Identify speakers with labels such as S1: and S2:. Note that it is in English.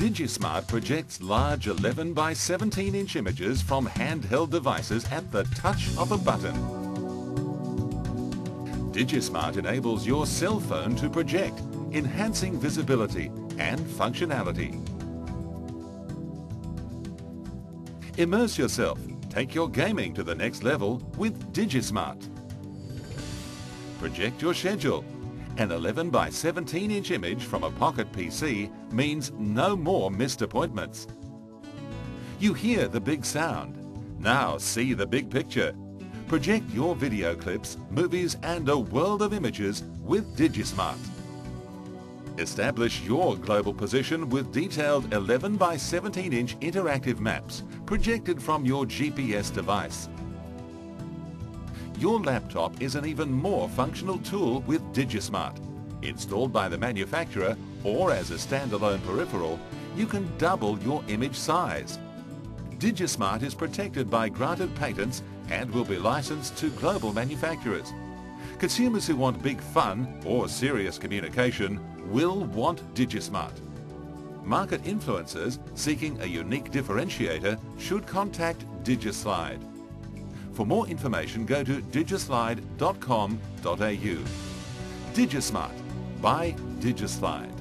S1: DigiSmart projects large 11 by 17 inch images from handheld devices at the touch of a button. DigiSmart enables your cell phone to project, enhancing visibility and functionality. Immerse yourself. Take your gaming to the next level with DigiSmart. Project your schedule. An 11 by 17 inch image from a pocket PC means no more missed appointments. You hear the big sound. Now see the big picture. Project your video clips, movies and a world of images with DigiSmart. Establish your global position with detailed 11 by 17 inch interactive maps projected from your GPS device. Your laptop is an even more functional tool with DigiSmart. Installed by the manufacturer or as a standalone peripheral, you can double your image size. DigiSmart is protected by granted patents and will be licensed to global manufacturers. Consumers who want big fun or serious communication will want DigiSmart. Market influencers seeking a unique differentiator should contact DigiSlide. For more information go to digislide.com.au. DigiSmart by DigiSlide.